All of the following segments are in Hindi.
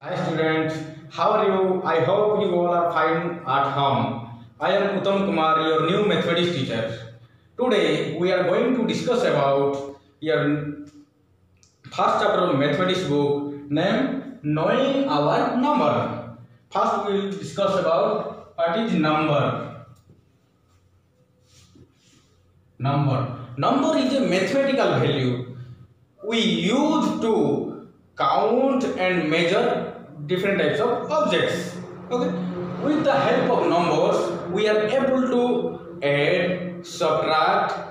Hi students, how are you? I hope you all are fine at home. I am Uttam Kumar, your new mathematics teacher. Today we are going to discuss about your first chapter of mathematics book named Knowing Our Number. First we will discuss about what is number. Number. Number is a mathematical value we use to count and measure different types of objects. Okay? With the help of numbers we are able to add subtract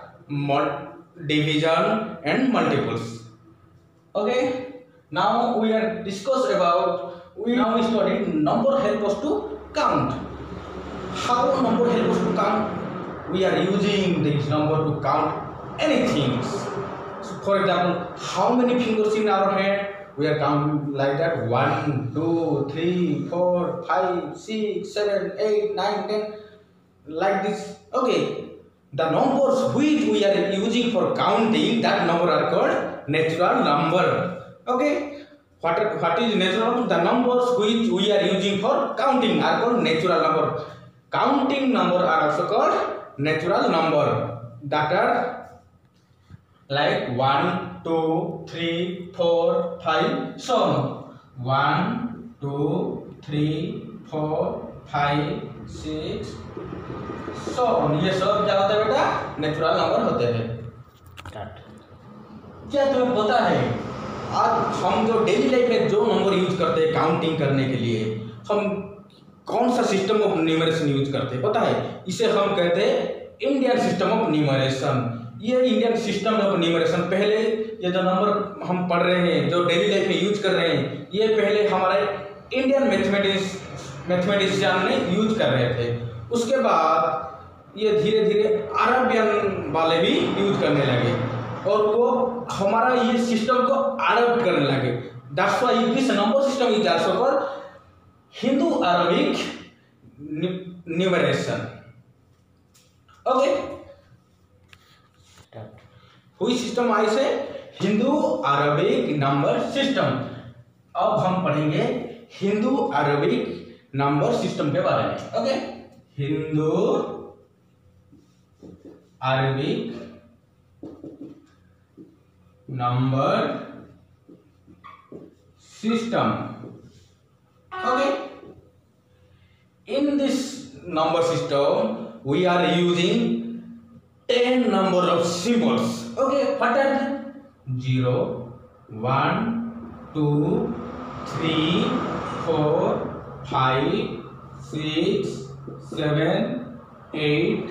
division and multiples. Okay? Now we are discuss about we now studied number help us to count. How number help us to count? We are using this number to count anything. So for example how many fingers in our hand we are counting like that 1 2 3 4 5 6 7 8 9 10 like this okay the numbers which we are using for counting that number are called natural number okay what what is natural number the numbers which we are using for counting are called natural number counting number are also called natural number that are like 1 two, three, four, five, so on. Two, three, four, five, six, so on. ये सब क्या होता है बेटा? नेचुरल नंबर होते हैं। क्या तुम्हें पता है? आज हम जो डेली लाइफ में जो नंबर यूज़ करते हैं काउंटिंग करने के लिए हम कौन सा सिस्टम ऑफ़ न्यूमरेशन यूज़ करते हैं? पता है? इसे हम कहते हैं इंडियन सिस्टम ऑफ़ न्यूमरेशन ये इंडियन सिस्टम ऑफ़ न्यूमरेशन पहले ये जो नंबर हम पढ़ रहे हैं, जो डेली लाइफ में यूज़ कर रहे हैं, ये पहले हमारे इंडियन मैथमेटिक्स मैथमेटिशियन ने यूज़ कर रहे थे। उसके बाद ये धीरे धीरे अरबियन वाले भी यूज़ करने लगे और वो हमारा ये सिस्टम को अडप्ट करने लगे। That's why this number system is also Hindu Arabic numeration okay which system I say Hindu Arabic number system अब हम पढ़ेंगे हिंदू अरबिक नंबर सिस्टम के बारे में okay Hindu Arabic number system okay in this number system we are using 10 number of symbols okay what are they 0 1 2 3 4 5 6 7 8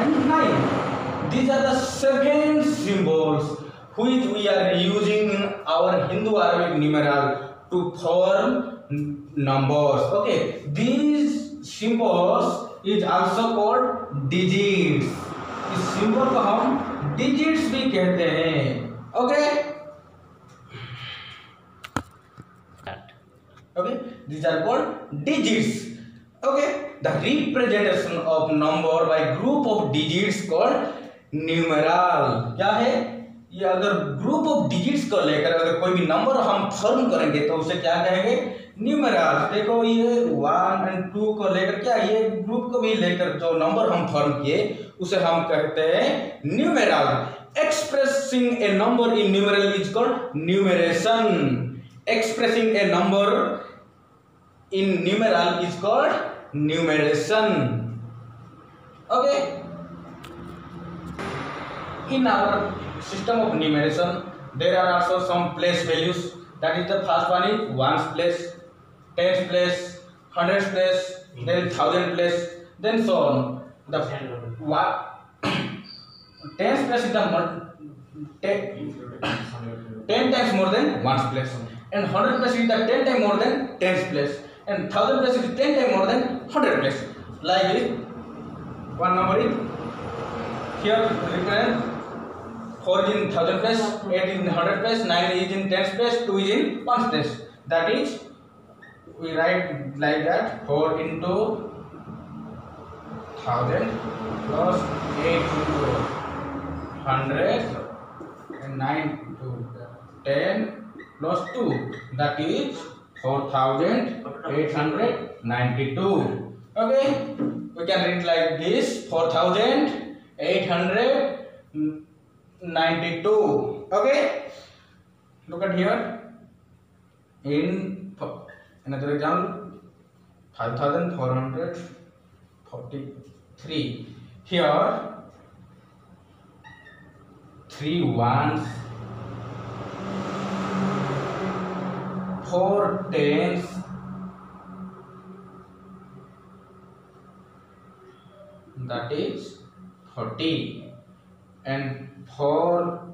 and 9 these are the seven symbols which we are using in our hindu arabic numeral to form numbers okay these symbols is also called digits इस सिंबल को हम डिजिट्स भी कहते हैं। Okay okay these are called digits okay the representation of number by group of digits called numeral क्या है? ये अगर ग्रुप ऑफ़ डिजिट्स को लेकर अगर कोई भी नंबर हम फॉर्म करेंगे तो उसे क्या कहेंगे? न्यूमेरल देखो ये वन एंड टू को लेकर क्या, ये ग्रुप को भी लेकर जो नंबर हम फॉर्म किए, उसे हम कहते हैं numeral expressing a number in numeral is called numeration expressing a number in numeral is called numeration okay in our system of numeration, there are also some place values. That is the first one is ones place. Tens place hundreds place then thousand place then so on the what tens place is the more ten, ten times more than ones place and hundred place is the ten times more than tens place and thousand place is ten times more than hundred place like this one number is here written 4 is in thousand place 8 is in hundred place 9 is in tens place 2 is in ones place that is we write like that 4 into thousand plus eight into hundred and nine into ten plus two. That is 4892 okay we can read like this 4892 okay look at here. In another example 5443 here three ones. Four tens. That is 40 and four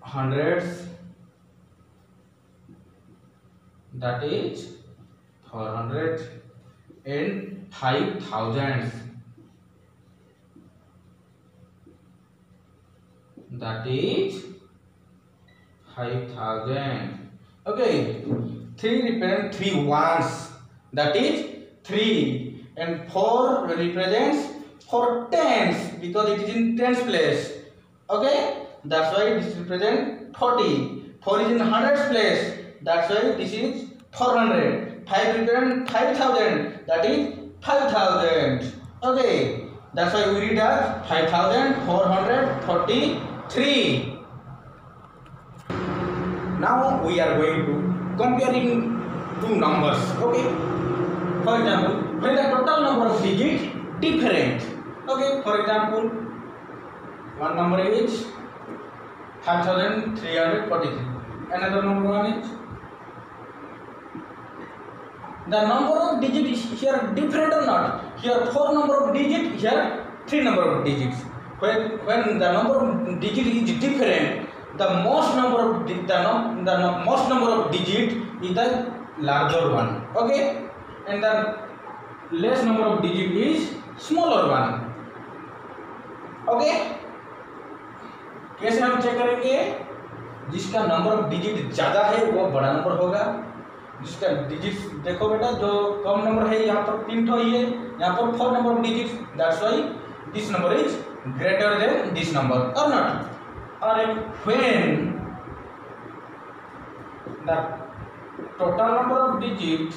hundreds that is 400 and five thousands. That is 5000 okay three represent three ones that is 3 and 4 represents 4 tens because it is in tens place. Okay that's why this represents 40 4 is in hundreds place. That's why this is 400 5 represent 5000 that is 5000 okay that's why we read as 5443 now we are going to comparing two numbers okay? For example when the total number of digits different okay? For example one number is 5343 another number one is the number of digits is here different or not here four number of digits here three number of digits when when the number of digit is different the most number of the, the, the most number of digit is the larger one okay and the less number of digit is smaller one okay कैसे हम चेक करेंगे जिसका नंबर ऑफ़ डिजिट ज़्यादा है वो बड़ा नंबर होगा जिसका डिजिट देखो बेटा, जो कम नंबर है, यहाँ पर तीन ठो है यहाँ पर four number digit that's why this number is greater than this number और नॉट और when the total number of digit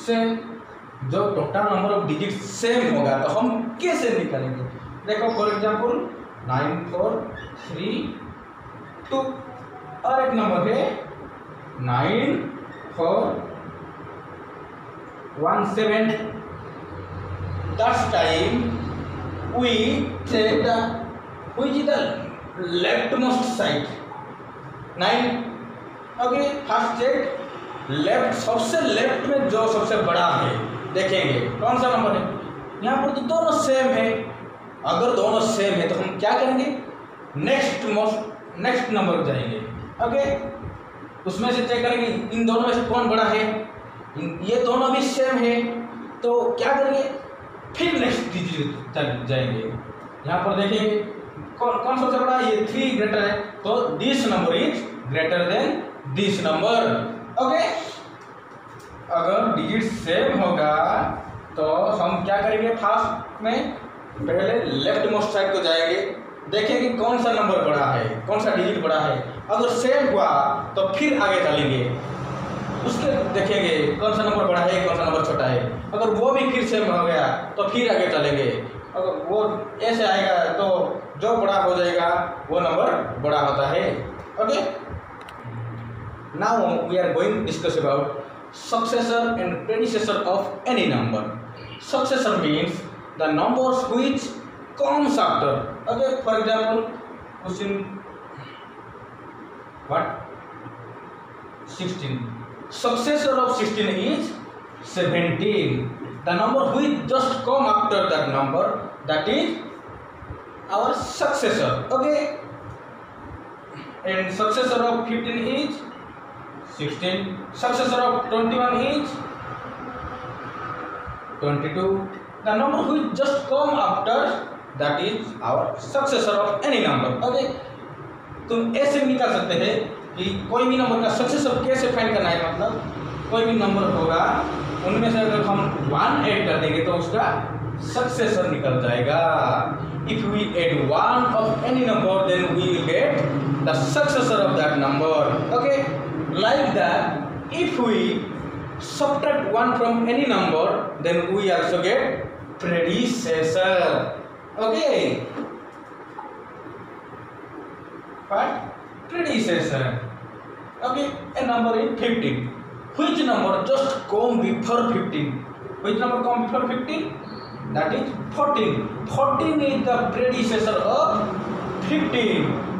से जो total number of digit same होगा तो हम कैसे निकालेंगे? देखो for example nine four three two. और एक नंबर है nine four one seven. That's time we take the which is the leftmost nine okay first check left, सबसे लेफ़्ट में जो सबसे बड़ा है, देखेंगे। कौन सा नंबर है? यहाँ पर तो दोनों सेम है। अगर दोनों सेम है तो हम क्या करेंगे? नेक्स्ट मोस्ट नेक्स्ट नंबर जाएँगे। ओके उसमें से चेक करेंगे, इन दोनों में से कौन बड़ा है? ये दोनों भी सेम है। तो क्या करेंगे? फिर नेक्स्ट डिजिट जाएँगे। यहाँ पर देखेंगे, कौन कौन सबसे बड़ा? है ये थ्री ग्रेटर है। तो this number is greater than this number okay अगर डिजिट सेम होगा तो हम क्या करेंगे? फास्ट में पहले लेफ़्ट मोस्ट साइड को जाएँगे। देखेंगे कौन सा नंबर बड़ा है, कौन सा डिजिट बड़ा है। अगर सेम हुआ तो फिर आगे चलेंगे। उसके देखेंगे कौन सा नंबर बड़ा है, कौन सा नंबर छोटा है। अगर वो भी फिर सेम हो गया तो फिर आगे चलेंगे। अगर वो ऐसे आएगा तो जो बड़ा हो जाएगा, वो नंबर बड़ा होता है। Okay now we are going discuss about successor and predecessor of any number. Successor means the numbers which comes after. अगर for example question what sixteen successor of sixteen is seventeen the number which just come after that number that is our successor okay and successor of fifteen is sixteen successor of twenty one is twenty two the number which just come after that is our successor of any number okay तुम ऐसे भी निकाल सकते हैं कि कोई भी नंबर का सक्सेसर कैसे फाइंड करना है? मतलब कोई भी नंबर होगा, उनमें से अगर हम वन एड कर देंगे तो उसका सक्सेसर निकल जाएगा। If we add one of any number then we will get the successor of that number okay like that if we सब्ट one from any number then we also get predecessor okay. What predecessor. Okay a number is 15 which number? Just come before 15 which number come before 15 that is 14 14 is the predecessor of 15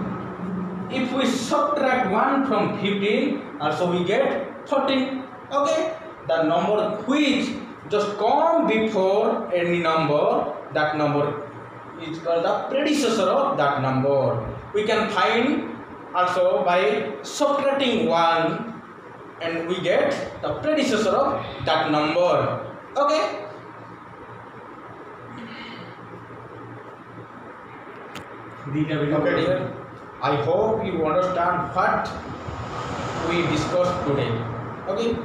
if we subtract 1 from 15 also we get 14 okay the number which just come before any number that number is called the predecessor of that number. We can find also by subtracting 1 and we get the predecessor of that number. Okay? Okay dear i hope you understand what we discussed today. Okay